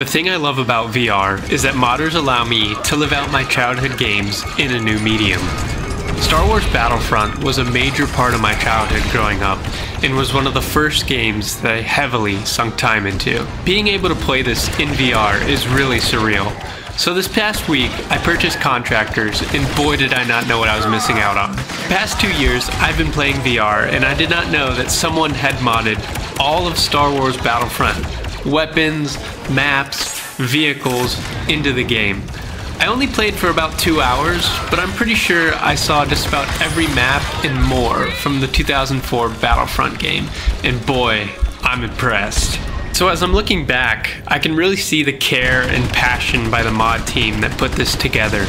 The thing I love about VR is that modders allow me to live out my childhood games in a new medium. Star Wars Battlefront was a major part of my childhood growing up and was one of the first games that I heavily sunk time into. Being able to play this in VR is really surreal. So this past week, I purchased Contractors, and boy did I not know what I was missing out on. The past two years, I've been playing VR, and I did not know that someone had modded all of Star Wars Battlefront weapons, maps, vehicles into the game. I only played for about two hours, but I'm pretty sure I saw just about every map and more from the 2004 Battlefront game, and boy, I'm impressed. So as I'm looking back, I can really see the care and passion by the mod team that put this together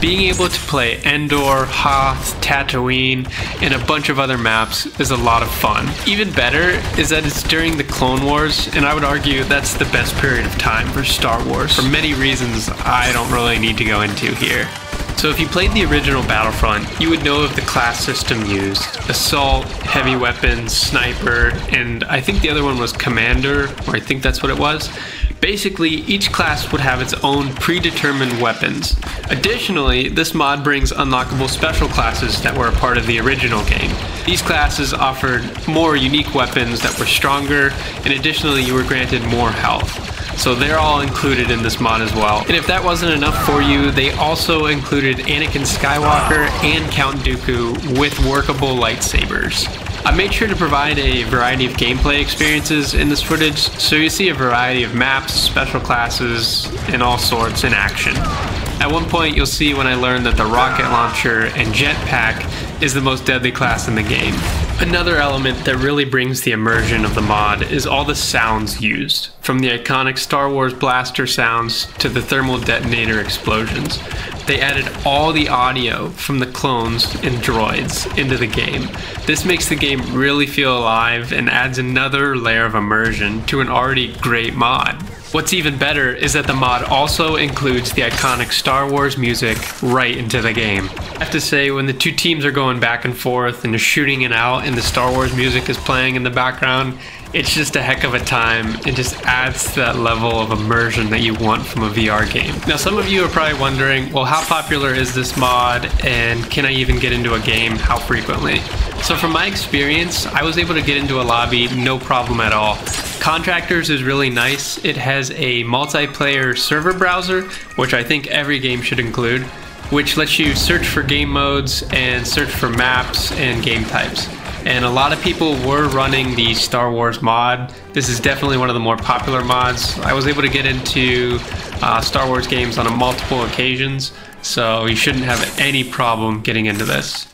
being able to play Endor, Hoth, Tatooine, and a bunch of other maps is a lot of fun. Even better is that it's during the Clone Wars, and I would argue that's the best period of time for Star Wars for many reasons I don't really need to go into here. So if you played the original Battlefront, you would know of the class system used. Assault, heavy weapons, sniper, and I think the other one was commander, or I think that's what it was. Basically, each class would have its own predetermined weapons. Additionally, this mod brings unlockable special classes that were a part of the original game. These classes offered more unique weapons that were stronger, and additionally you were granted more health. So they're all included in this mod as well. And if that wasn't enough for you, they also included Anakin Skywalker and Count Dooku with workable lightsabers. I made sure to provide a variety of gameplay experiences in this footage, so you see a variety of maps, special classes, and all sorts in action. At one point, you'll see when I learned that the rocket launcher and jetpack is the most deadly class in the game. Another element that really brings the immersion of the mod is all the sounds used, from the iconic Star Wars blaster sounds to the thermal detonator explosions. They added all the audio from the clones and droids into the game. This makes the game really feel alive and adds another layer of immersion to an already great mod. What's even better is that the mod also includes the iconic Star Wars music right into the game. I have to say, when the two teams are going back and forth and they're shooting it out and the Star Wars music is playing in the background, it's just a heck of a time. It just adds to that level of immersion that you want from a VR game. Now, some of you are probably wondering, well, how popular is this mod and can I even get into a game? How frequently? So from my experience, I was able to get into a lobby no problem at all. Contractors is really nice. It has a multiplayer server browser, which I think every game should include, which lets you search for game modes and search for maps and game types and a lot of people were running the Star Wars mod. This is definitely one of the more popular mods. I was able to get into uh, Star Wars games on a multiple occasions, so you shouldn't have any problem getting into this.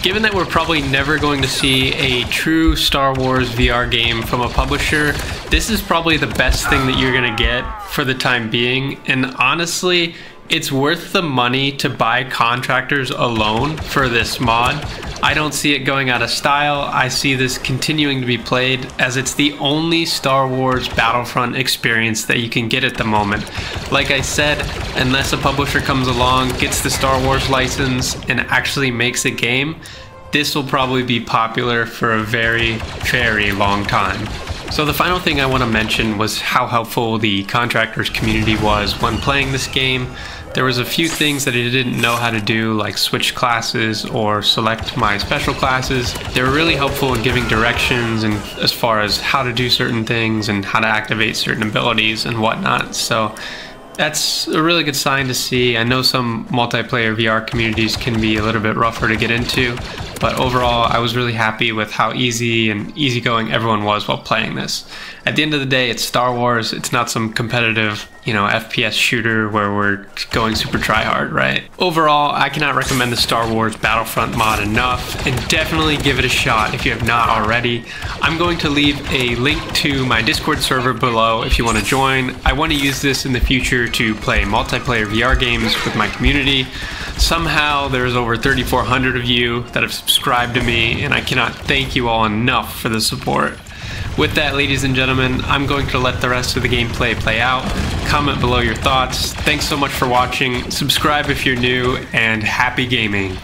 Given that we're probably never going to see a true Star Wars VR game from a publisher, this is probably the best thing that you're going to get for the time being. And honestly, it's worth the money to buy contractors alone for this mod. I don't see it going out of style. I see this continuing to be played as it's the only Star Wars Battlefront experience that you can get at the moment. Like I said, unless a publisher comes along, gets the Star Wars license, and actually makes a game, this will probably be popular for a very, very long time. So the final thing I want to mention was how helpful the contractors community was when playing this game. There was a few things that I didn't know how to do, like switch classes or select my special classes. They were really helpful in giving directions and as far as how to do certain things and how to activate certain abilities and whatnot. So that's a really good sign to see. I know some multiplayer VR communities can be a little bit rougher to get into, but overall, I was really happy with how easy and easygoing everyone was while playing this. At the end of the day, it's Star Wars. It's not some competitive, you know, FPS shooter where we're going super try hard, right? Overall, I cannot recommend the Star Wars Battlefront mod enough, and definitely give it a shot if you have not already. I'm going to leave a link to my Discord server below if you want to join. I want to use this in the future to play multiplayer VR games with my community. Somehow there's over 3,400 of you that have subscribed to me, and I cannot thank you all enough for the support. With that, ladies and gentlemen, I'm going to let the rest of the gameplay play out. Comment below your thoughts. Thanks so much for watching. Subscribe if you're new, and happy gaming.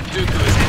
Count Dooku is